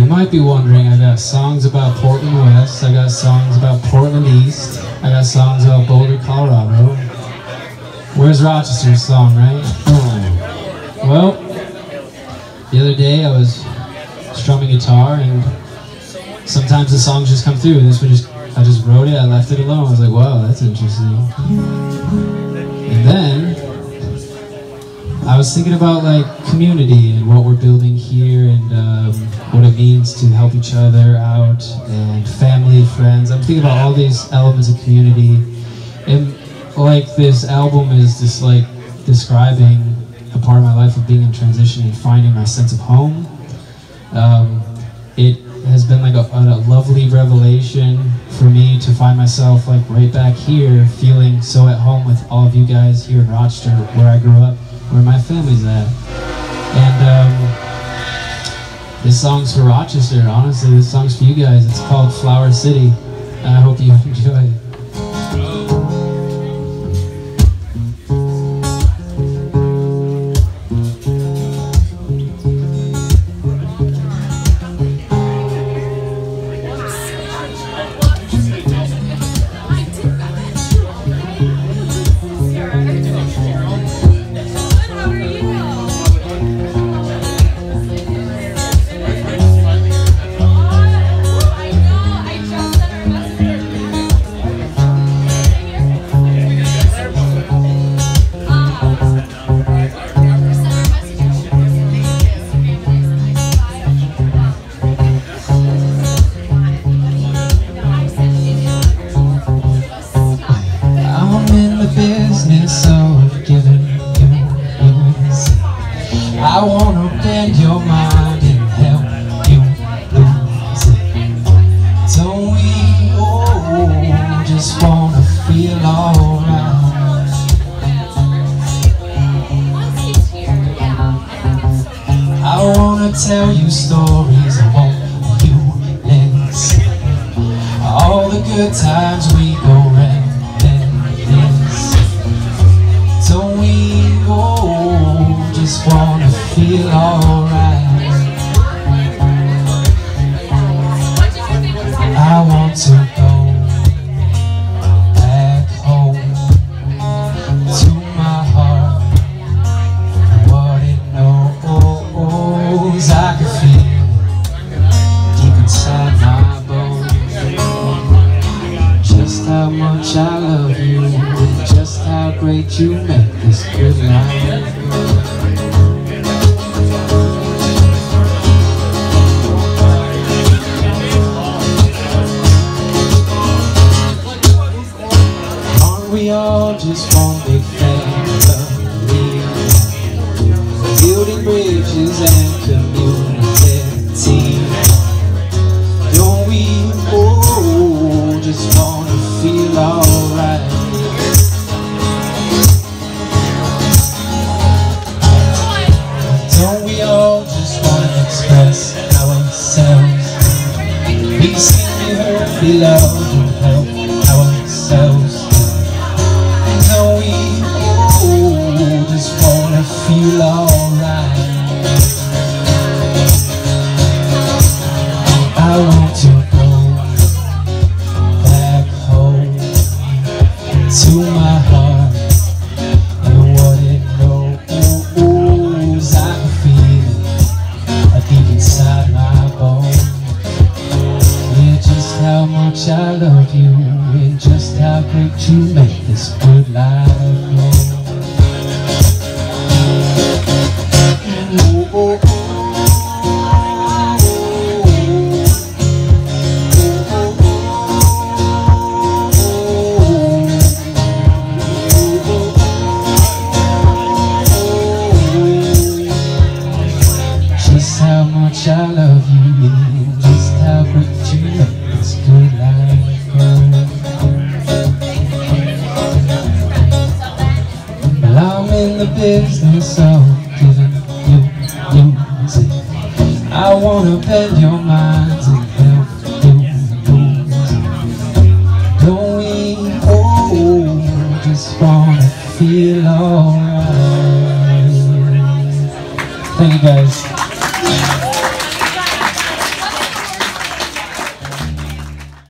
You might be wondering, I got songs about Portland West, I got songs about Portland East, I got songs about Boulder, Colorado. Where's Rochester's song, right? Well, the other day I was strumming guitar and sometimes the songs just come through. This one just I just wrote it, I left it alone. I was like, wow, that's interesting. And then I was thinking about like community and what we're building here and um, what it means to help each other out and family, friends. I'm thinking about all these elements of community. And like this album is just like describing a part of my life of being in transition and finding my sense of home. Um, it has been like a, a, lovely revelation for me to find myself like right back here feeling so at home with all of you guys here in Rochester where I grew up, where my family's at. This song's for Rochester, honestly, this song's for you guys. It's called Flower City, I hope you enjoy it. Tell you stories I want you listen All the good times we you and Just how great you make this good life Aren't we all just one big this good life long. And oh, oh, business of giving you music I wanna bend your mind and help you lose Don't we all just wanna feel alright? Thank you guys